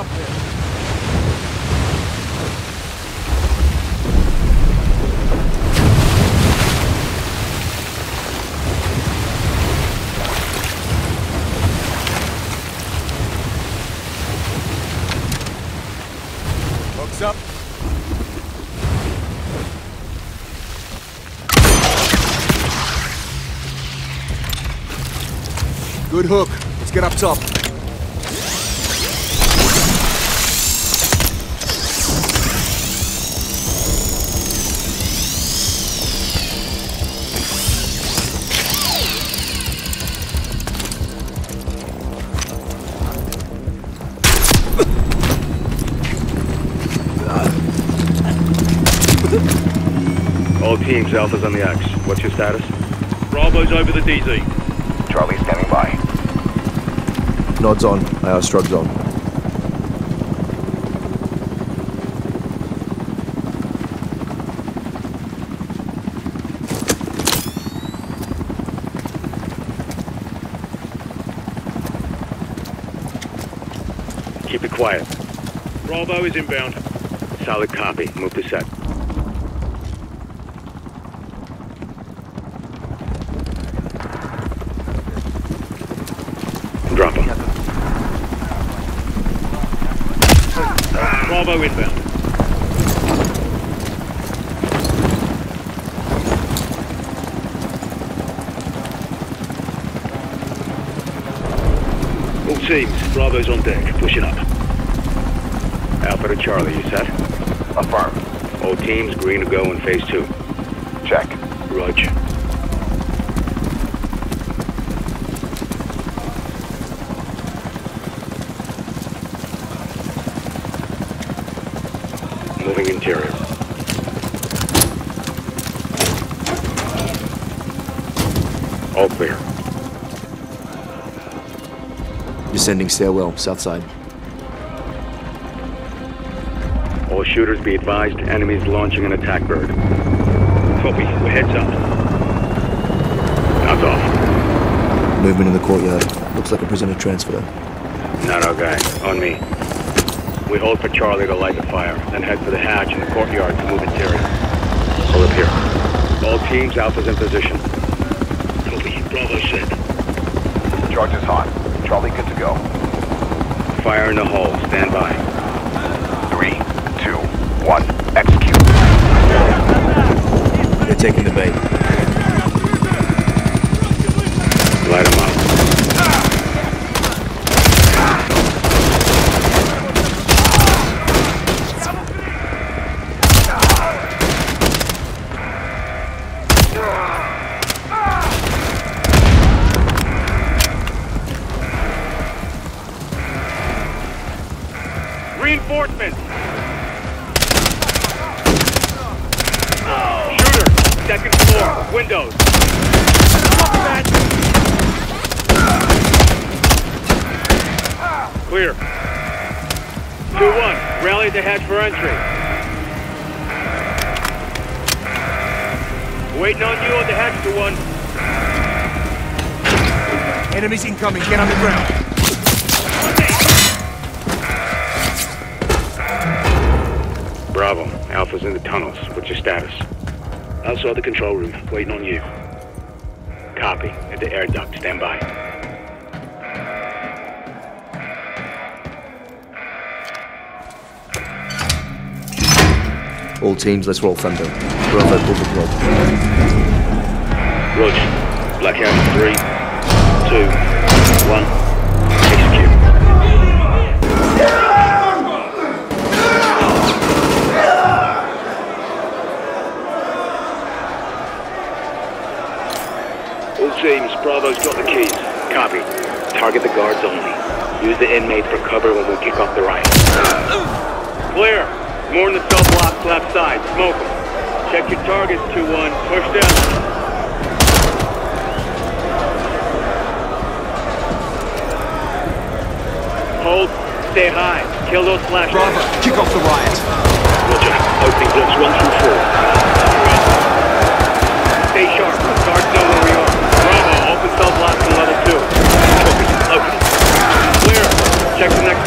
up there. Good hook. Let's get up top. Teams, Alpha's on the X. What's your status? Bravo's over the DZ. Charlie standing by. Nods on. AR strugs on. Keep it quiet. Bravo is inbound. Solid copy. Move to set. Drop him. Bravo inbound. All teams, Bravo's on deck, pushing up. Alpha to Charlie, you set? Affirm. All teams, green to go in phase two. Check. Roger. Moving interior. All clear. Descending stairwell, south side. All shooters be advised, enemies launching an attack bird. Copy, we're heads up. Guns off. Movement in the courtyard. Looks like a prisoner transfer. Not our guy. On me. We hold for Charlie to light the fire, then head for the hatch in the courtyard to move interior. Hold up here. All teams, Alpha's in position. Copy. Bravo set. Charge is hot. Charlie good to go. Fire in the hole. Stand by. Three, two, one. Execute. They're taking the bait. Reinforcements! Shooter! Second floor, windows. Clear. 2-1, rally the hatch for entry. Waiting on you at the hatch, 2-1. Enemies incoming. Get on the ground. Alpha's in the tunnels. What's your status? Outside the control room, waiting on you. Copy. At the air duct. Stand by. All teams, let's roll thunder. Bravo, pull the plug. Roger. Blackout in three, two, one. Bravo's got the keys. Copy. Target the guards only. Use the inmates for cover when we kick off the riot. Clear. More in the cell blocks left side. Smoke them. Check your targets, 2-1. Push down. Hold. Stay high. Kill those flashlights. Bravo, kick off the riot. Roger. Opening blocks one through four.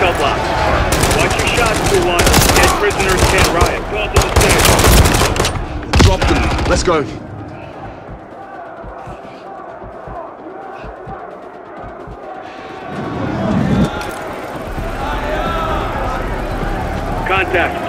Cell block. Watch your shots, 2-1. Dead prisoners can't riot. Go out to the stage. Drop them. Let's go. Contact.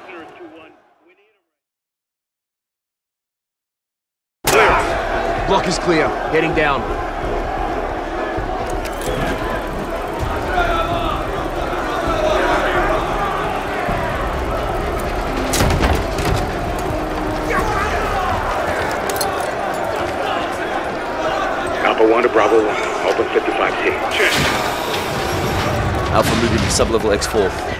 Prisoners to one. We need 'em. Clear. Block is clear. Heading down. Alpha 1 to Bravo 1. Open 55T. Check. Alpha moving to sublevel X4.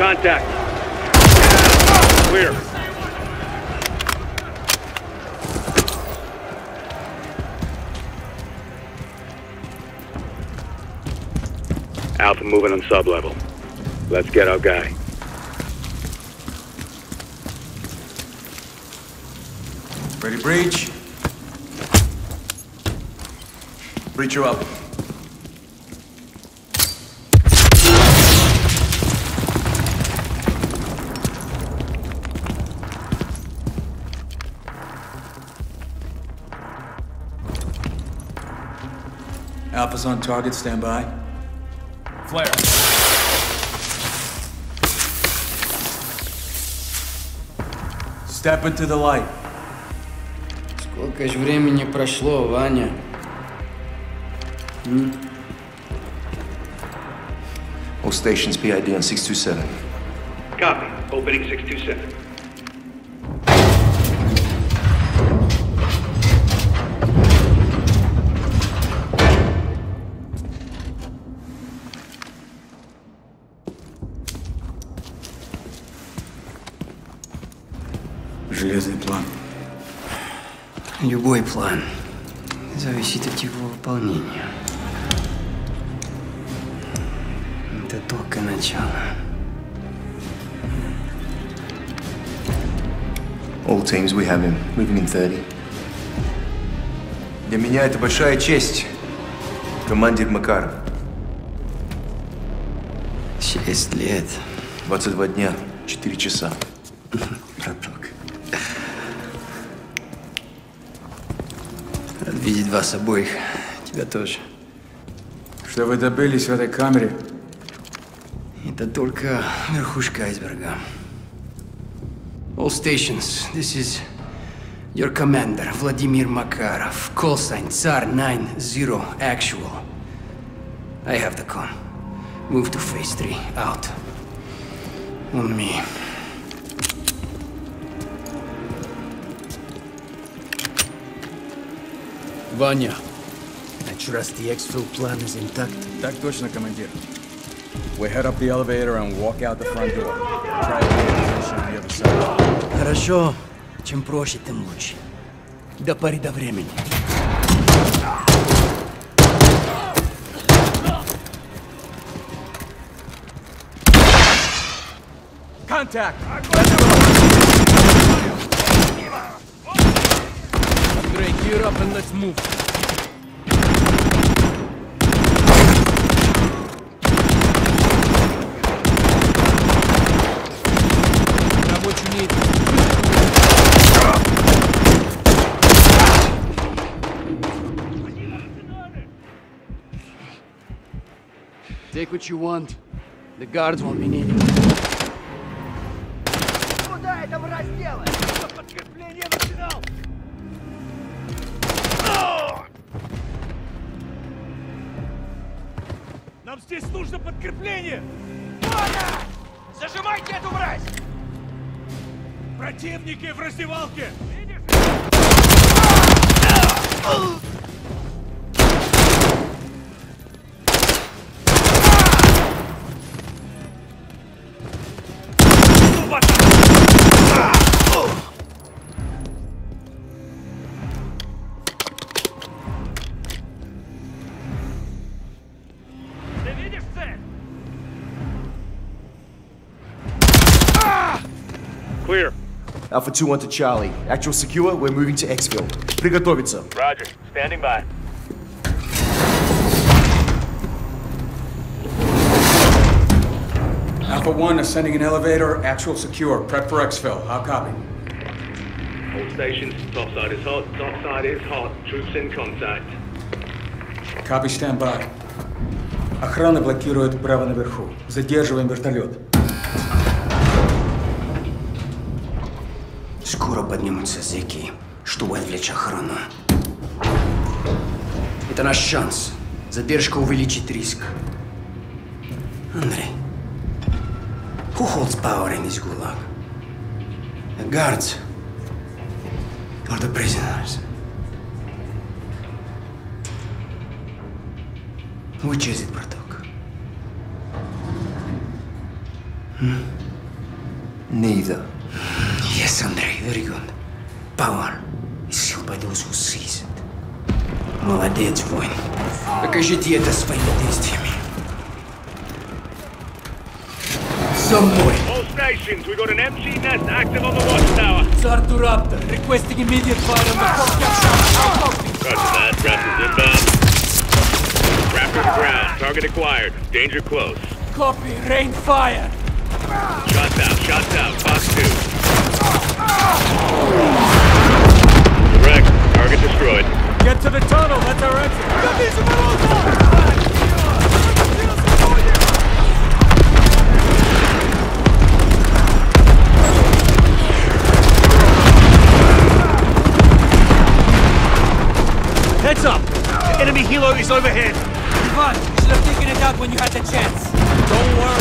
Contact. Clear. Alpha moving on sub-level. Let's get our guy. Ready, breach? Breacher up. Alpha's on target, stand by. Flare. Step into the light. Сколько ж времени прошло, Ваня? All stations PID on 627. Copy. Opening 627. Любой план зависит от его выполнения. Это только начало. All teams, we have him. Moving in 30. Для меня это большая честь, командир Макаров. Шесть лет 22 дня, 4 часа. Видеть вас обоих. Тебя тоже. Что вы добились в этой камере? Это только верхушка айсберга. All stations, this is your commander, Vladimir Makarov. Call sign Tsar 90 actual. I have the con. Move to phase 3. Out. On me. Vanya. I trust the exfil plan is intact. Так точно, командир. We head up the elevator and walk out the front door. Try to position on the other side. Хорошо. Чем проще, тем лучше. До поры до времени. Contact! Andrei, gear up and let's move. Got what you need. Take what you want. The guards won't be needing Противники в раздевалке! Ты Alpha 2 on to Charlie. Actual secure, we're moving to Xville. Приготовиться. Roger. Standing by. Alpha 1 ascending an elevator, actual secure. Prep for exfil. How copy? All stations, top side is hot, top side is hot. Troops in contact. Copy, stand by. Охрана блокирует право наверху. Задерживаем вертолет. Скоро поднимутся зэки, чтобы отвлечь охрану. Это наш шанс. Задержка увеличит риск. Андрей, who holds power in this gulag? The guards or the prisoners? Which is it, браток? Neither. Yes, Andrei, very good. Power is held by those who seize it. Молодец, воин. Покажите это своими действиями. За мной! All stations, we got an MC nest active on the watchtower. Tsar Raptor, requesting immediate fire on the courtyard shaft. Roger that. Raptors inbound. Raptor to ground. Target acquired. Danger close. Copy, rain fire. Shots out. Shots out. Fox 2. Correct. Target destroyed. Get to the tunnel, that's our exit. Heads up! Enemy helo is overhead! Ivan, you should have taken it out when you had the chance. Don't worry,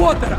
работа!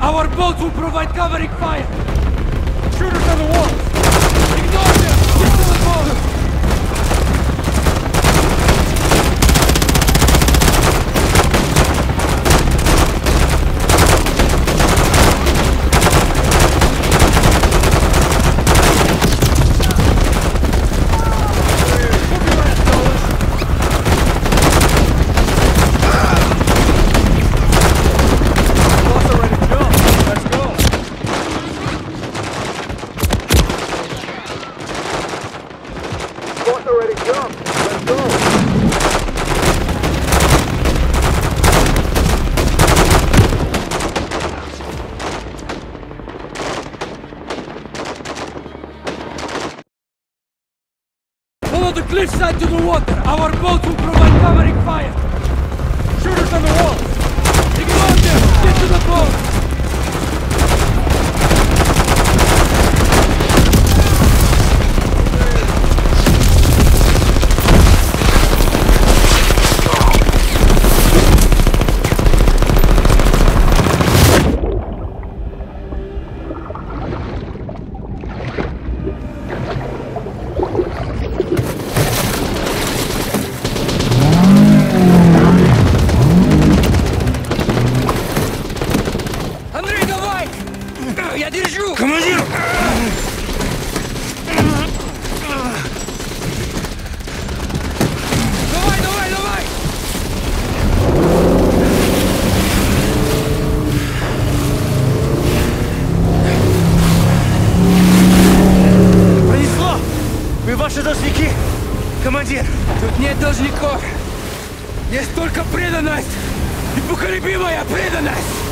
Непоколебимая преданность!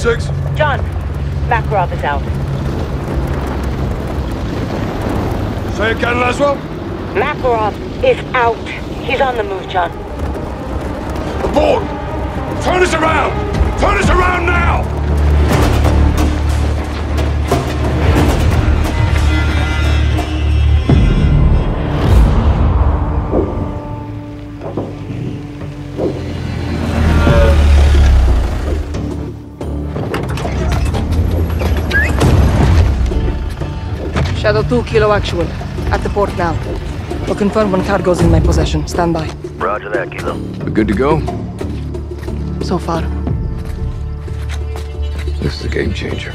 Six. John, Makarov is out. Say again, Laswell. Makarov is out. He's on the move, John. Aboard. Turn us around. Turn us around now. Shadow 2, Kilo Actual. At the port now. I'll confirm when cargo's in my possession. Stand by. Roger that, Kilo. We're good to go? So far. This is a game changer.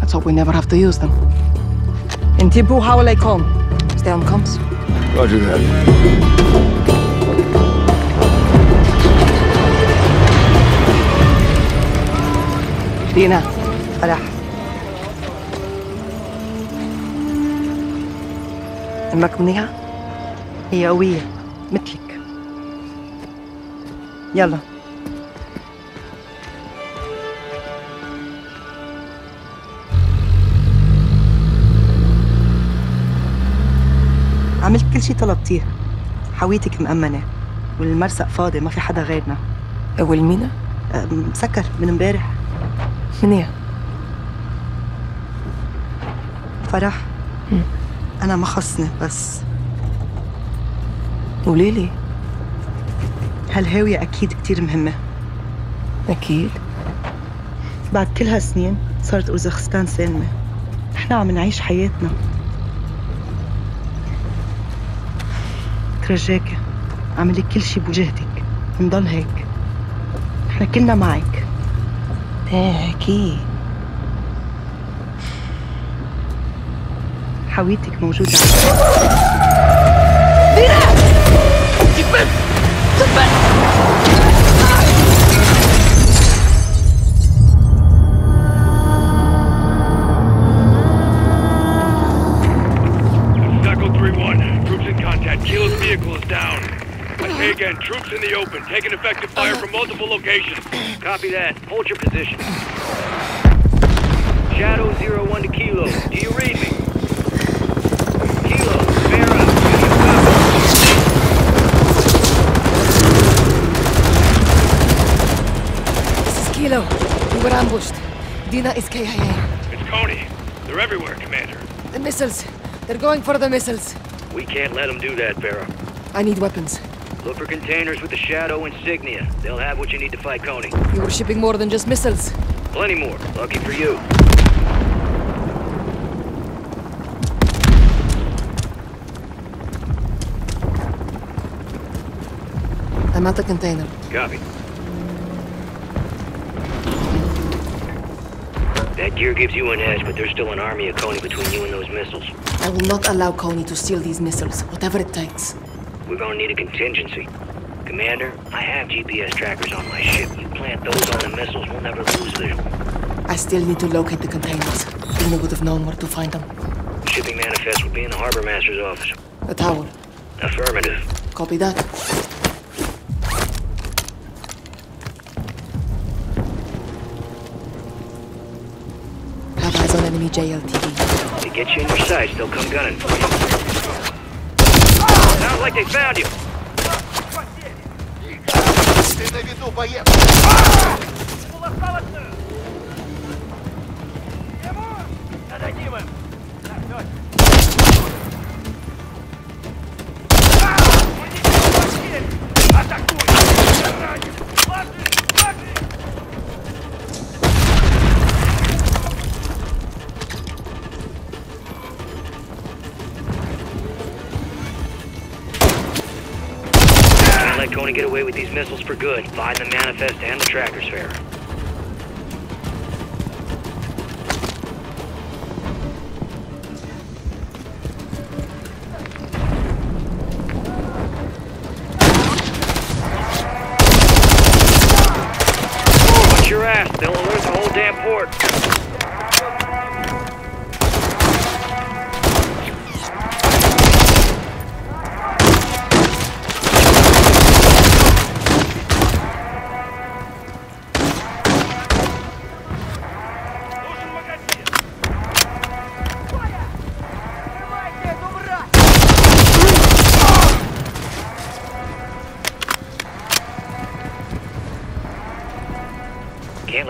Let's hope we never have to use them. In Tibu I come? Stay on comms. Roger that. Dina, Farah. أمك منيحة؟ هي قوية مثلك. يلا. عملت كل شي طلبتيه حويتك مأمنة والمرسق فاضي ما في حدا غيرنا. والمينا؟ مسكر من امبارح. منيح فرح؟ أنا ما خصني بس. قولي لي هالهاوية أكيد كتير مهمة؟ أكيد. بعد كل هالسنين صارت أوزخستان سالمة. نحن عم نعيش حياتنا. ترجاكي اعملي كل شي بوجهتك. نضل هيك. نحن كلنا معك. إيه أكيد. حويتك موجودة Echo 3-1, troops in contact. Kilo's vehicle is down. I say again, troops in the open, taking effective fire from multiple locations. Copy that. Hold your position. Shadow 01 to Kilo. Do you read me? Were ambushed. Dina is KIA. It's Konni. They're everywhere, Commander. The missiles. They're going for the missiles. We can't let them do that, Vera. I need weapons. Look for containers with the Shadow insignia. They'll have what you need to fight Konni. You were shipping more than just missiles. Plenty more. Lucky for you. I'm at the container. Copy. That gear gives you an edge, but there's still an army of Konni between you and those missiles. I will not allow Konni to steal these missiles, whatever it takes. We're gonna need a contingency. Commander, I have GPS trackers on my ship. You plant those on the missiles, we'll never lose visual. I still need to locate the containers. Dina would have known where to find them. Shipping manifest will be in the harbor master's office. The tower. Affirmative. Copy that. Have eyes on enemy JLTV. They get you in your sights, they'll come gunning for you. Sounds like they found you. Ты на виду, боец! Get away with these missiles for good. Find the manifest and the trackers fair.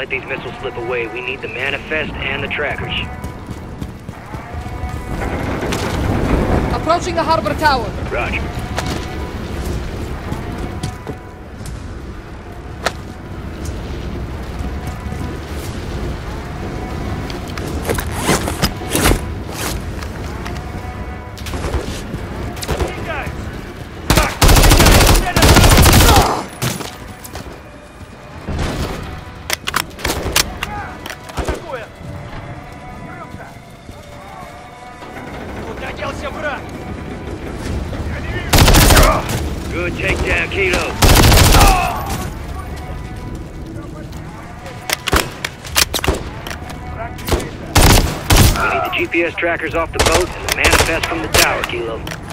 Let these missiles slip away. We need the manifest and the trackers. Approaching the harbor tower. Roger. Good takedown, Kilo. We need the GPS trackers off the boat and the manifest from the tower, Kilo.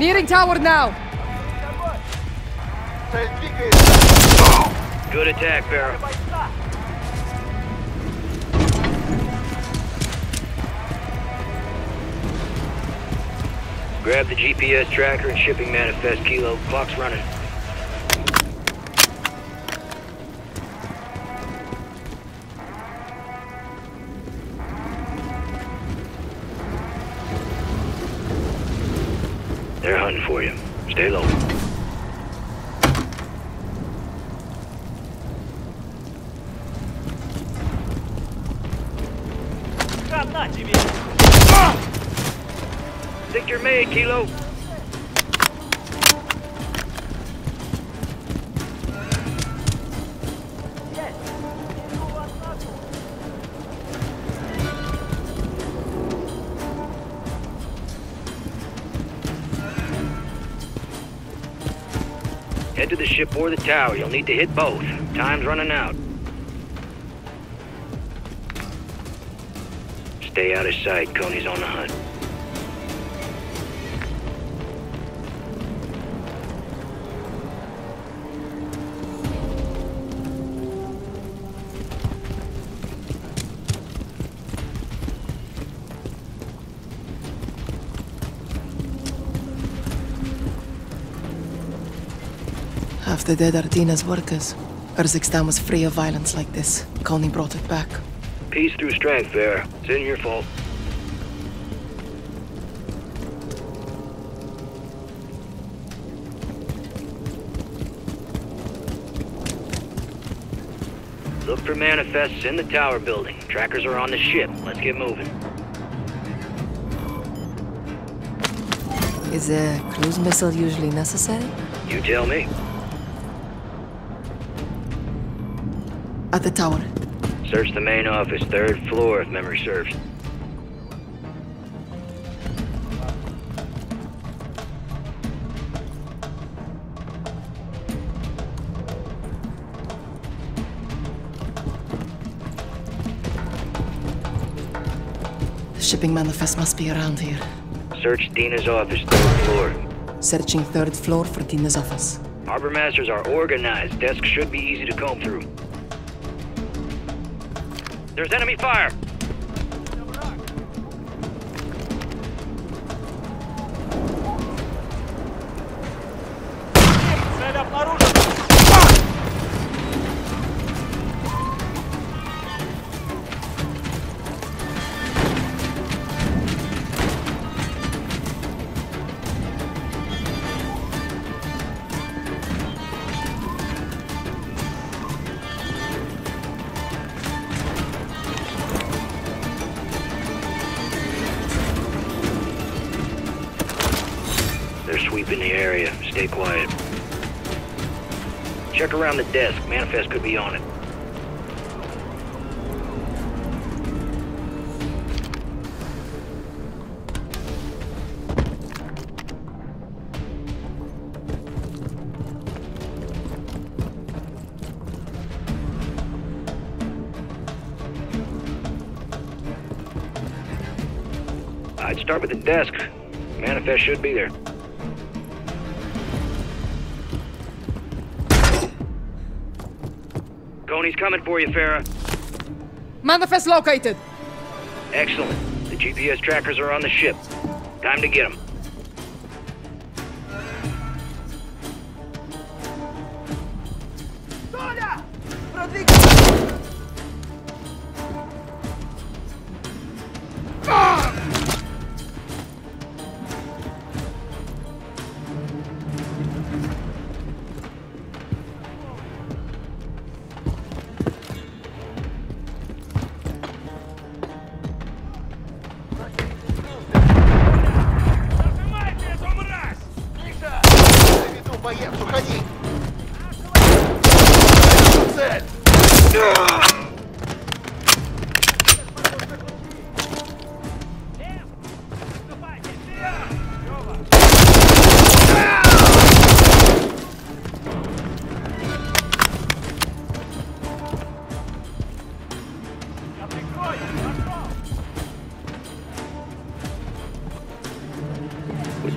Nearing tower now. Good attack, Farah. Grab the GPS tracker and shipping manifest, Kilo. Clock's running. Stay low. To the ship or the tower. You'll need to hit both. Time's running out. Stay out of sight. Konni's on the hunt. The dead are Dina's workers. Urzikstan was free of violence like this. Konni brought it back. Peace through strength there. It's in your fault. Look for manifests in the tower building. Trackers are on the ship. Let's get moving. Is a cruise missile usually necessary? You tell me. At the tower. Search the main office, third floor, if memory serves. The shipping manifest must be around here. Search Dina's office, third floor. Searching third floor for Dina's office. Harbor masters are organized. Desks should be easy to comb through. There's enemy fire! Around the desk. Manifest could be on it. I'd start with the desk. Manifest should be there. Konni's coming for you, Farah. Manifest located! Excellent. The GPS trackers are on the ship. Time to get them.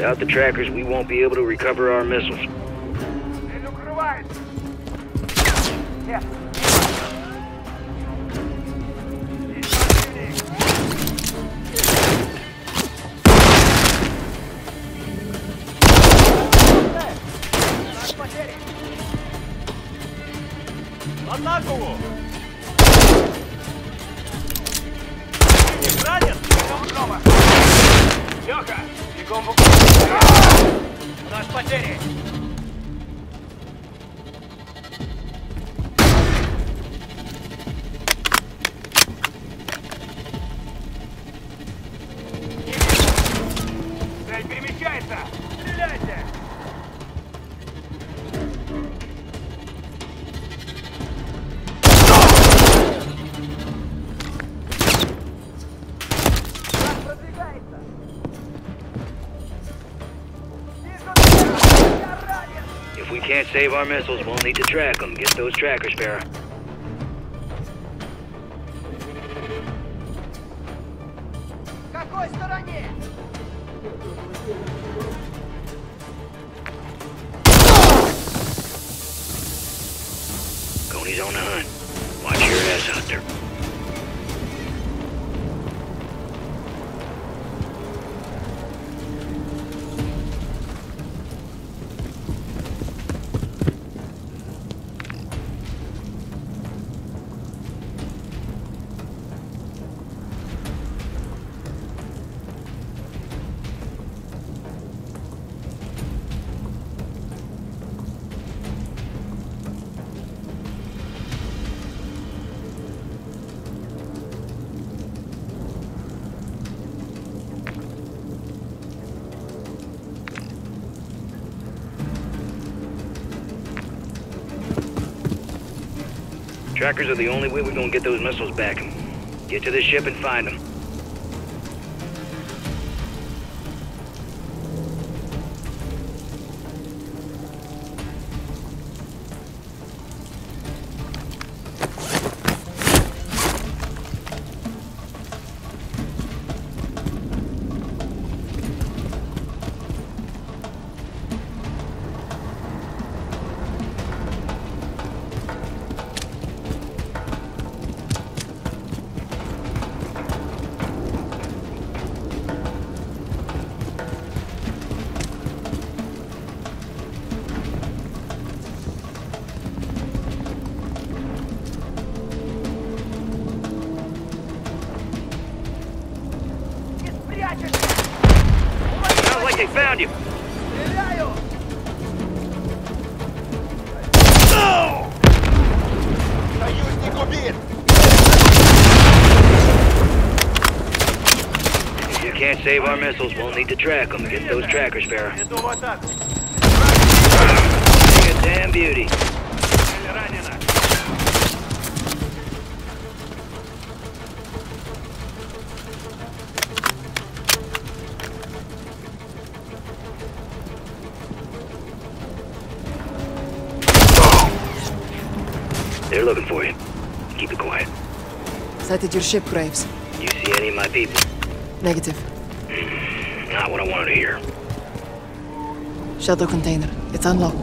Without the trackers, we won't be able to recover our missiles. Пехота! Стреляйте! If we can't save our missiles, we'll need to track them. Get those trackers, Farah. Trackers are the only way we're gonna get those missiles back. Get to the ship and find them. Save our missiles, we'll need to track them. Get those trackers, Farah. You're a damn beauty. They're looking for you. Keep it quiet. Sighted your ship, Graves. You see any of my people? Negative. Shelter container. It's unlocked.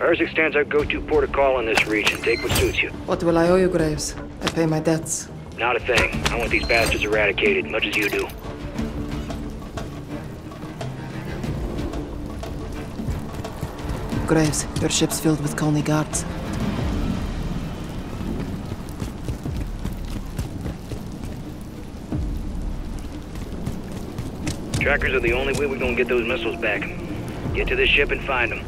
Ours extends our go-to port of call in this region. Take what suits you. What will I owe you, Graves? I pay my debts. Not a thing. I want these bastards eradicated, much as you do. Graves, your ship's filled with Konni guards. Trackers are the only way we're gonna get those missiles back. Get to the ship and find them.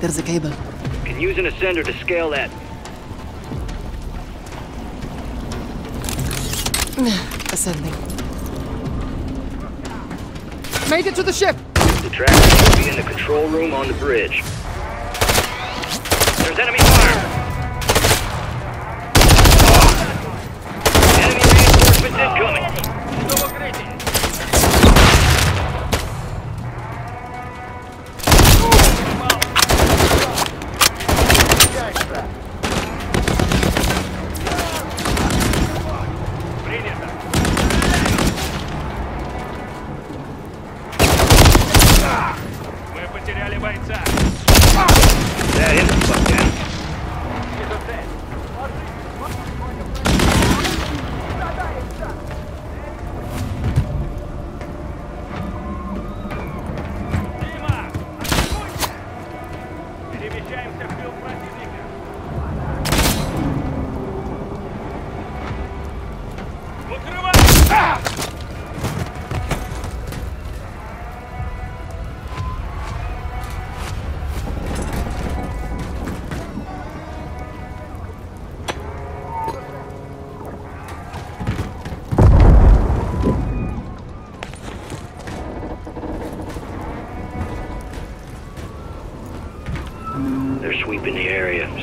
There's a cable. Can use an ascender to scale that. Ascending. Made it to the ship! The trackers will be in the control room on the bridge.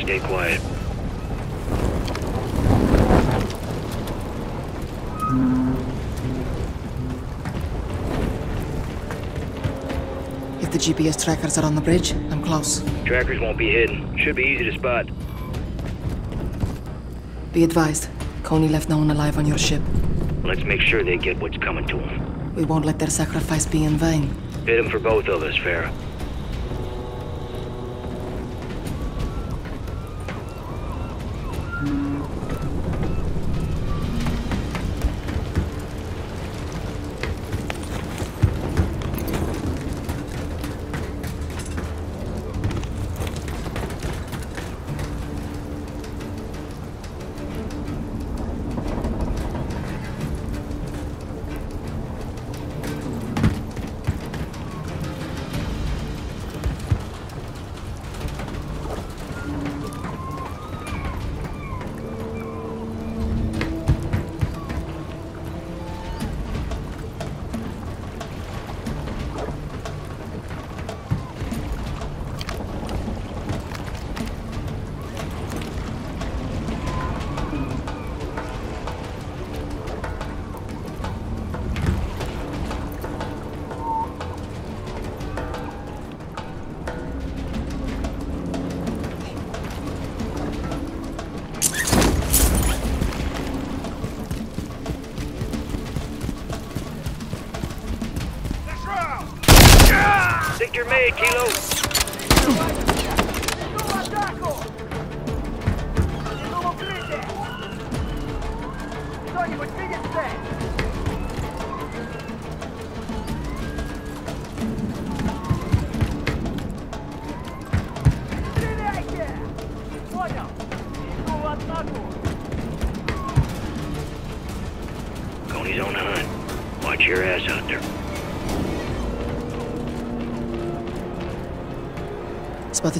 Stay quiet. If the GPS trackers are on the bridge, I'm close. Trackers won't be hidden. Should be easy to spot. Be advised, Konni left no one alive on your ship. Let's make sure they get what's coming to them. We won't let their sacrifice be in vain. Hit them for both of us, Farah.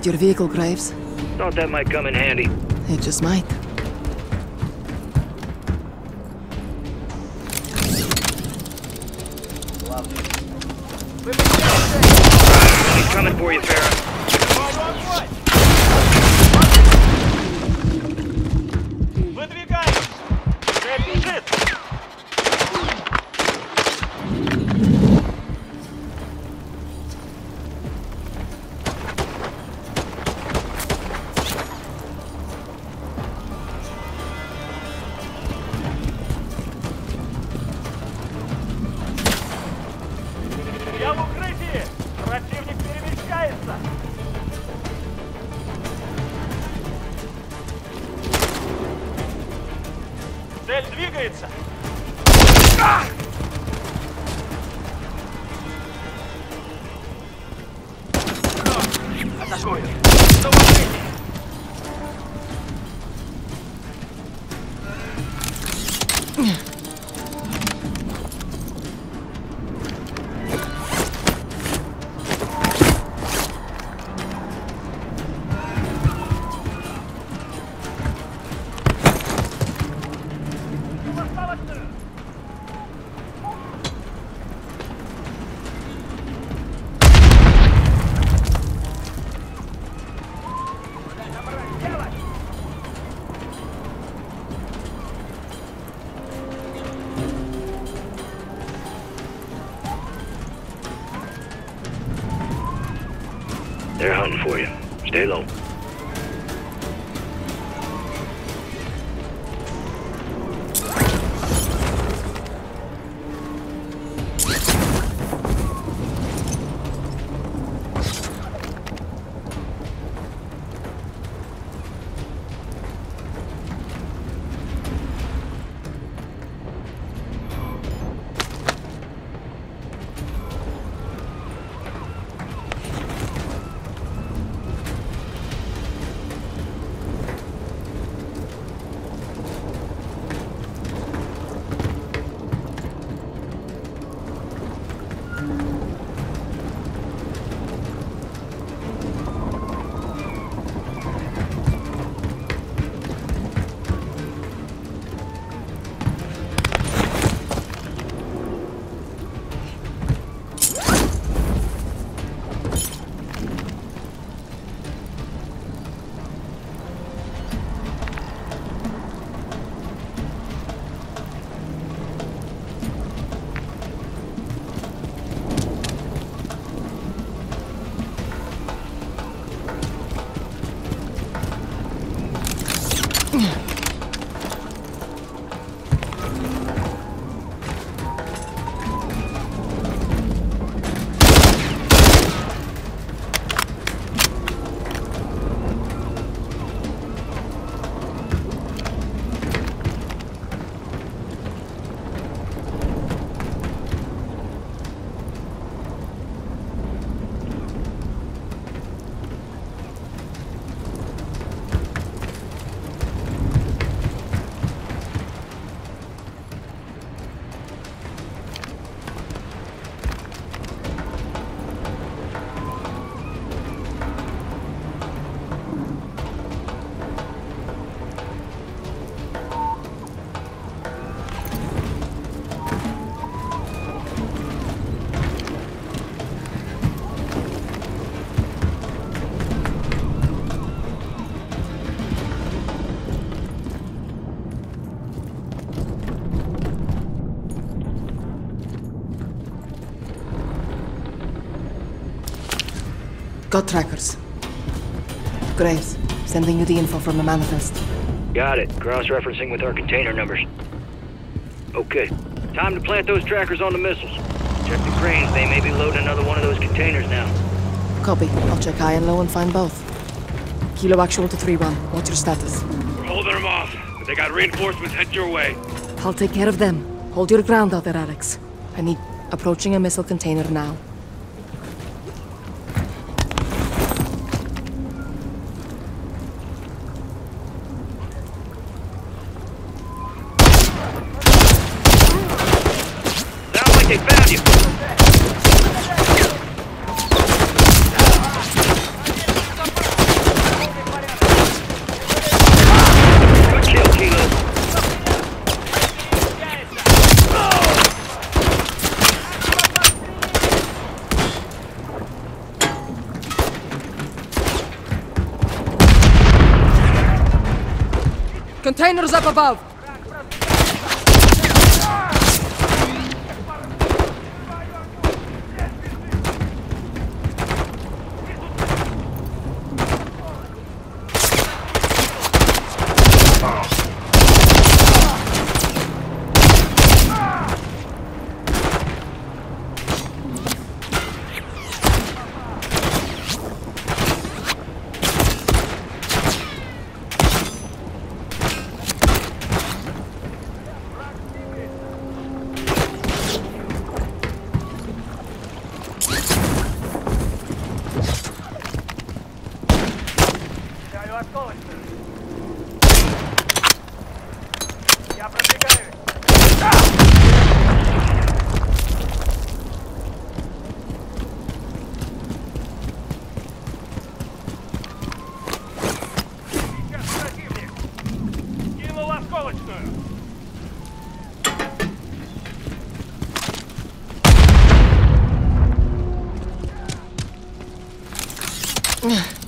Your vehicle, Graves. Thought that might come in handy. It just might. For you. Stay low. Got trackers. Graves, sending you the info from the manifest. Got it. Cross-referencing with our container numbers. Okay. Time to plant those trackers on the missiles. Check the cranes. They may be loading another one of those containers now. Copy. I'll check high and low and find both. Kilo actual to 3-1. What's your status? We're holding them off, but they got reinforcements headed your way. I'll take care of them. Hold your ground out there, Alex. I need approaching a missile container now. Sounds like they found you. Good kill, Kilo. Containers up above!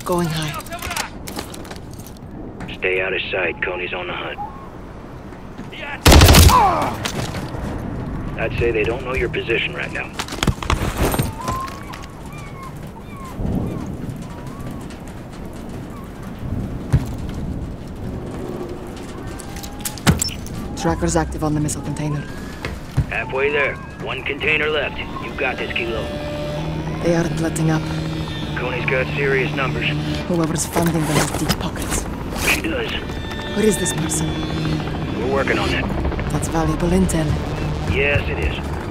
Going high. Stay out of sight. Konni's on the hunt. I'd say they don't know your position right now. Tracker's active on the missile container. Halfway there. One container left. You got this, Kilo. They aren't letting up. Konni's got serious numbers. Whoever's funding them has deep pockets. She does. Where is this person? We're working on it. That's valuable intel. Yes, it is.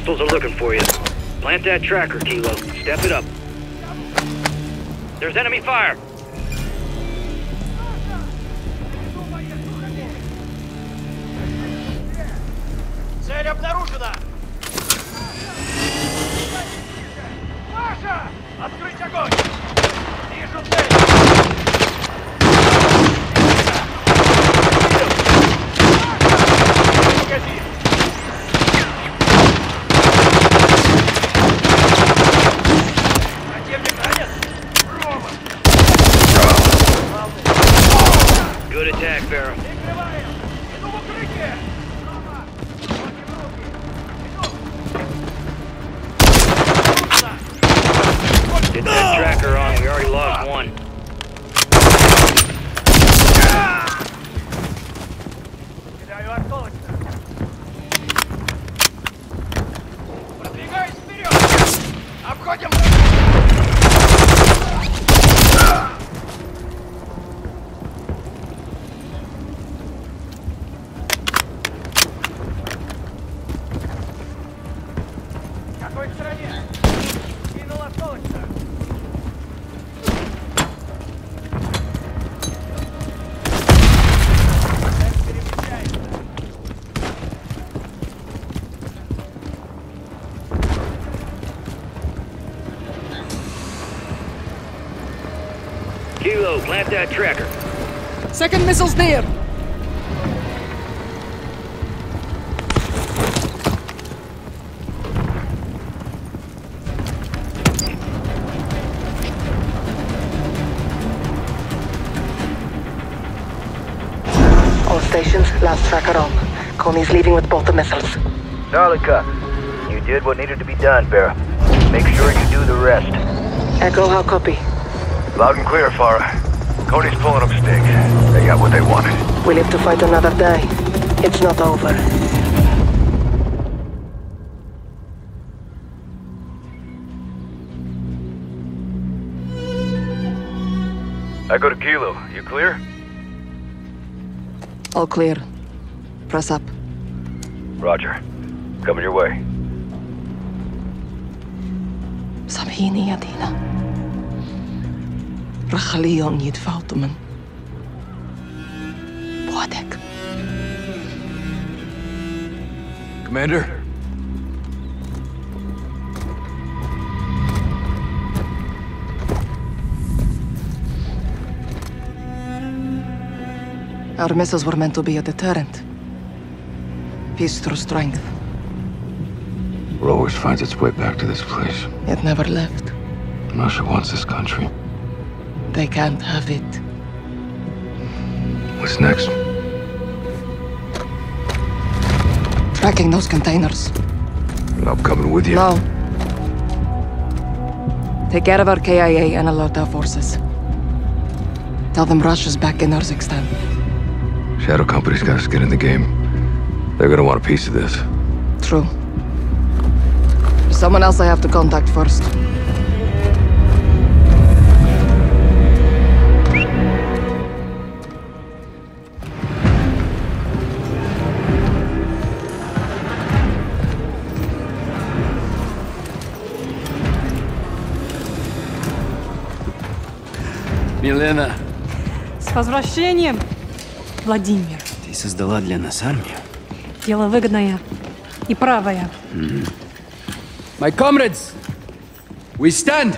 Hostiles are looking for you. Plant that tracker, Kilo. Step it up. There's enemy fire! Get that that tracker. Second missile's near! All stations, last tracker on. Konni's leaving with both the missiles. Solid. You did what needed to be done, Farah. Make sure you do the rest. Echo, how copy? Loud and clear, Farah. Cody's pulling up stakes. They got what they wanted. We live to fight another day. It's not over. I go to Kilo. You clear? All clear. Press up. Roger. Coming your way. Sabini, Adina. دينا رح خليهم يتفاوتوا من بوعدك Commander? Our missiles were meant to be a deterrent. Peace through strength. It always finds its way back to this place. It never left. Russia wants this country. They can't have it. What's next? Tracking those containers. I'm coming with you. No. Take care of our KIA and alert our forces. Tell them Russia's back in Urzikstan. Shadow Company's got us get in the game. They're gonna want a piece of this. True. There's someone else I have to contact first. Возвращением, Владимир. ты создала для нас армию? Дело выгодное и правое. My comrades, we stand